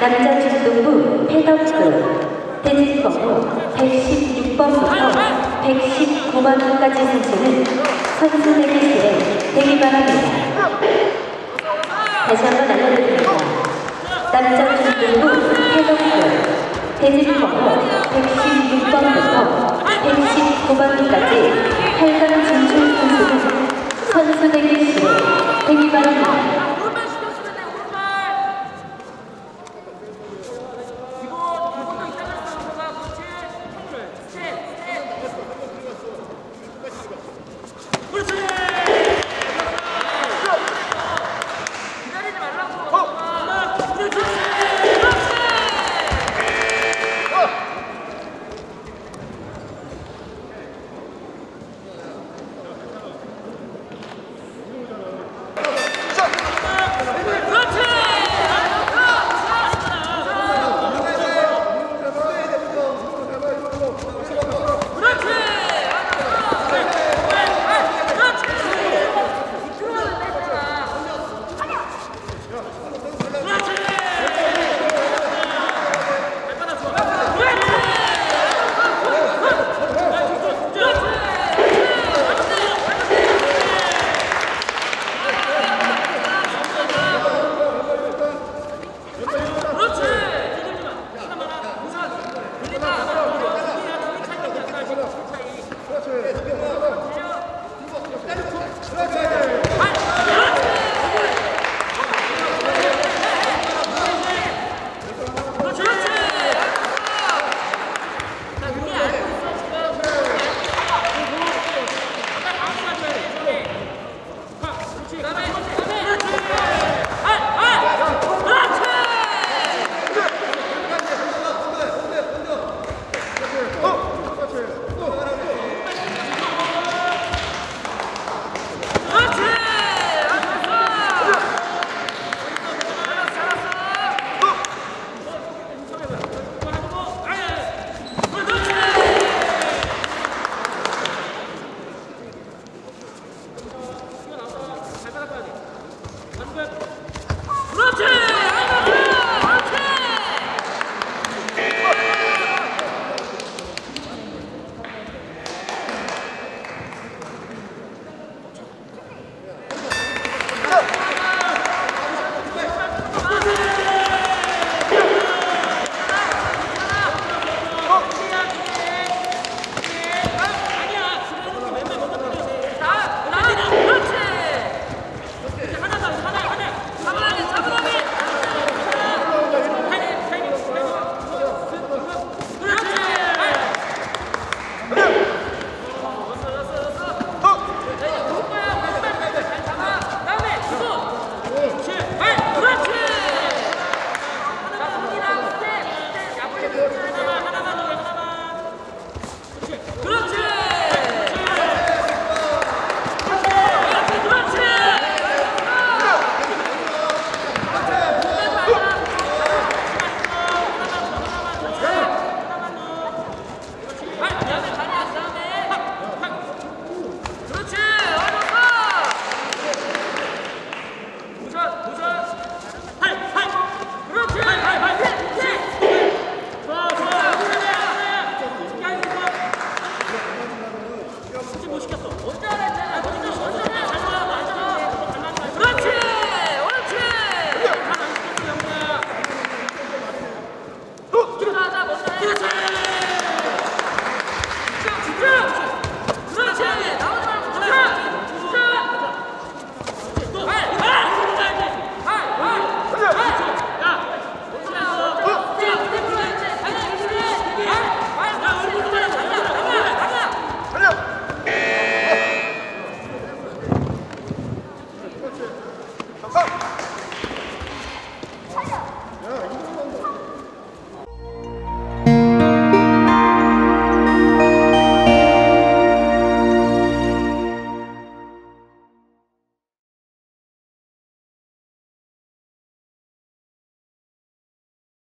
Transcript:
남자 중등부 패덕급 대진번호 116번부터 119번까지 선수는 선수 대기실에 대기 바랍니다. 다시 한번 알려드립니다. 남자 중등부 패덕급 대진번호 116번부터